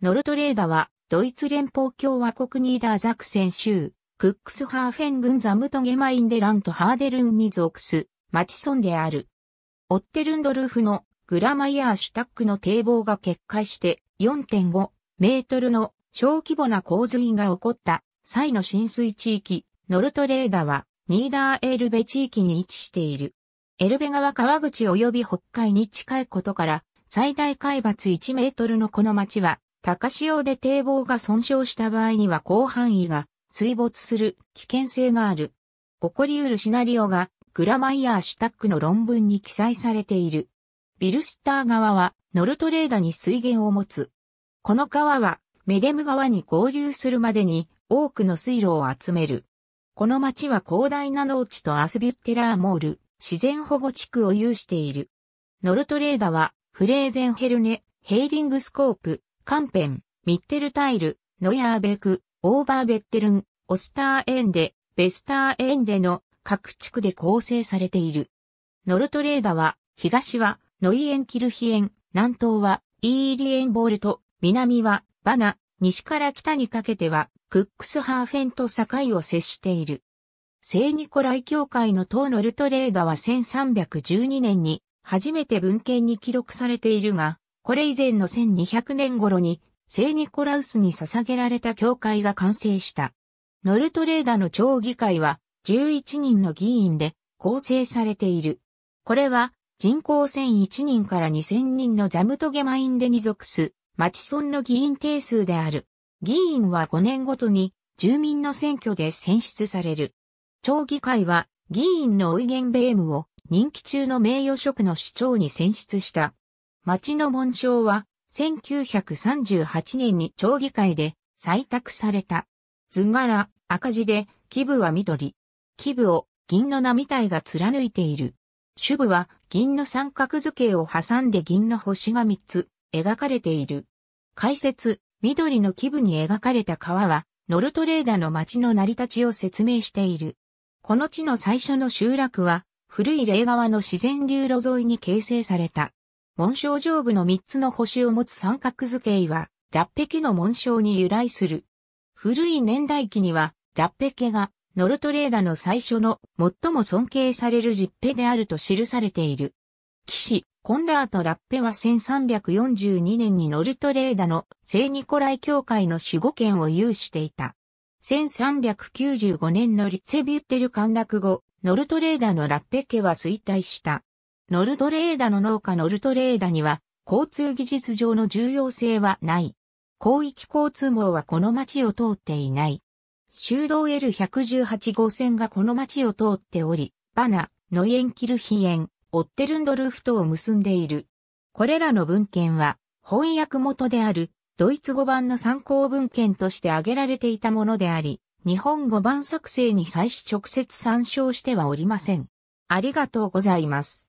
ノルトレーダは、ドイツ連邦共和国ニーダーザクセン州、クックスハーフェン郡ザムトゲマインデラントハーデルンに属す、町村である。オッテルンドルフのグラマイヤーシュタックの堤防が決壊して4.5メートルの小規模な洪水が起こった際の浸水地域、ノルトレーダはニーダーエルベ地域に位置している。エルベ川川口及び北海に近いことから最大海抜1メートルのこの町は高潮で堤防が損傷した場合には広範囲が水没する危険性がある。起こり得るシナリオがグラマイヤーシュタックの論文に記載されている。ビルスター川はノルトレーダに水源を持つ。この川はメデム川に合流するまでに多くの水路を集める。この町は広大な農地とアスビュッテラーモール、自然保護地区を有している。ノルトレーダはフレーゼンヘルネ、ヘイリングスコープ、カンペン、ミッテルタイル、ノヤーベク、オーバーベッテルン、オスターエンデ、ベスターエンデの各地区で構成されている。ノルトレーダは、東はノイエンキルヒエン、南東はイーリエンボールト、南はバナ、西から北にかけてはクックスハーフェンと境を接している。聖ニコライ教会の塔ノルトレーダは1312年に初めて文献に記録されているが、これ以前の1200年頃に、聖ニコラウスに捧げられた教会が完成した。ノルトレーダの町議会は11人の議員で構成されている。これは人口1001人から2000人のザムトゲマインデに属す町村の議員定数である。議員は5年ごとに住民の選挙で選出される。町議会は議員のオイゲンベームを任期中の名誉職の市長に選出した。町の紋章は1938年に町議会で採択された。図柄、赤字で、基部は緑。基部を銀の波体が貫いている。主部は銀の三角図形を挟んで銀の星が3つ描かれている。解説、緑の基部に描かれた川は、ノルトレーダの町の成り立ちを説明している。この地の最初の集落は、古い霊川の自然流路沿いに形成された。紋章上部の三つの星を持つ三角図形は、ラッペ家の紋章に由来する。古い年代記には、ラッペ家が、ノルトレーダの最初の最も尊敬される実ペであると記されている。騎士、コンラート・ラッペは1342年にノルトレーダの聖ニコライ教会の守護権を有していた。1395年のリッツェビュッテル陥落後、ノルトレーダのラッペ家は衰退した。ノルトレーダの農家ノルトレーダには交通技術上の重要性はない。広域交通網はこの町を通っていない。修道 L118 号線がこの町を通っており、バナ、ノイエンキルヒエン、オッテルンドルフトを結んでいる。これらの文献は翻訳元であるドイツ語版の参考文献として挙げられていたものであり、日本語版作成に際し直接参照してはおりません。ありがとうございます。